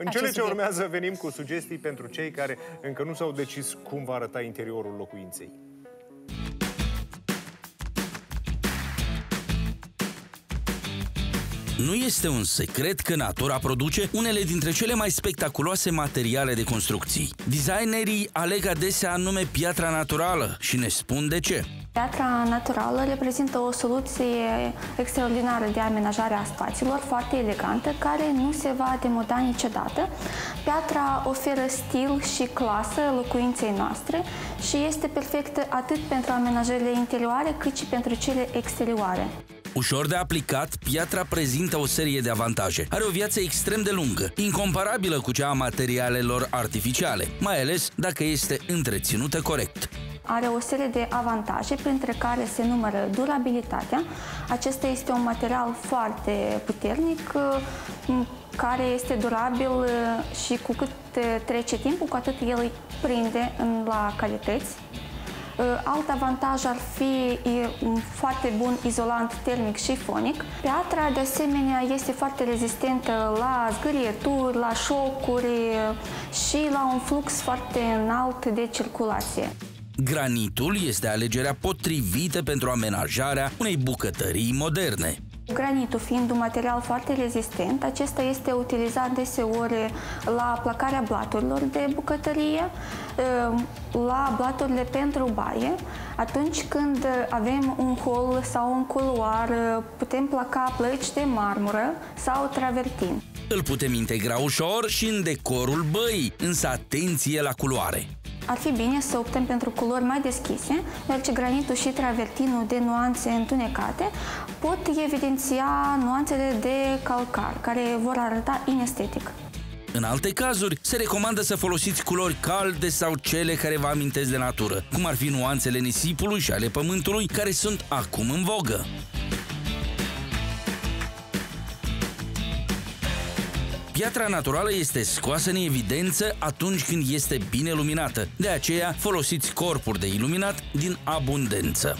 În cele ce urmează venim cu sugestii pentru cei care încă nu s-au decis cum va arăta interiorul locuinței. Nu este un secret că natura produce unele dintre cele mai spectaculoase materiale de construcții. Designerii aleg adesea nume piatra naturală și ne spun de ce. Piatra naturală reprezintă o soluție extraordinară de amenajare a spațiilor, foarte elegantă, care nu se va demoda niciodată. Piatra oferă stil și clasă locuinței noastre și este perfectă atât pentru amenajările interioare cât și pentru cele exterioare. Ușor de aplicat, piatra prezintă o serie de avantaje. Are o viață extrem de lungă, incomparabilă cu cea a materialelor artificiale, mai ales dacă este întreținută corect are o serie de avantaje, printre care se numără durabilitatea. Acesta este un material foarte puternic, care este durabil și cu cât trece timpul, cu atât el prinde în la calități. Alt avantaj ar fi un foarte bun izolant termic și fonic. Piatra, de asemenea, este foarte rezistentă la zgârieturi, la șocuri și la un flux foarte înalt de circulație. Granitul este alegerea potrivită pentru amenajarea unei bucătării moderne. Granitul fiind un material foarte rezistent, acesta este utilizat deseori la placarea blaturilor de bucătărie, ă, la blaturile pentru baie. Atunci când avem un hol sau un culoar, putem placa plăci de marmură sau travertin. Îl putem integra ușor și în decorul băii, însă atenție la culoare. Ar fi bine să optăm pentru culori mai deschise, deoarece granitul și travertinul de nuanțe întunecate pot evidenția nuanțele de calcar, care vor arăta inestetic. În alte cazuri, se recomandă să folosiți culori calde sau cele care vă amintesc de natură, cum ar fi nuanțele nisipului și ale pământului, care sunt acum în vogă. Piatra naturală este scoasă în evidență atunci când este bine luminată. De aceea folosiți corpuri de iluminat din abundență.